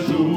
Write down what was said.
jour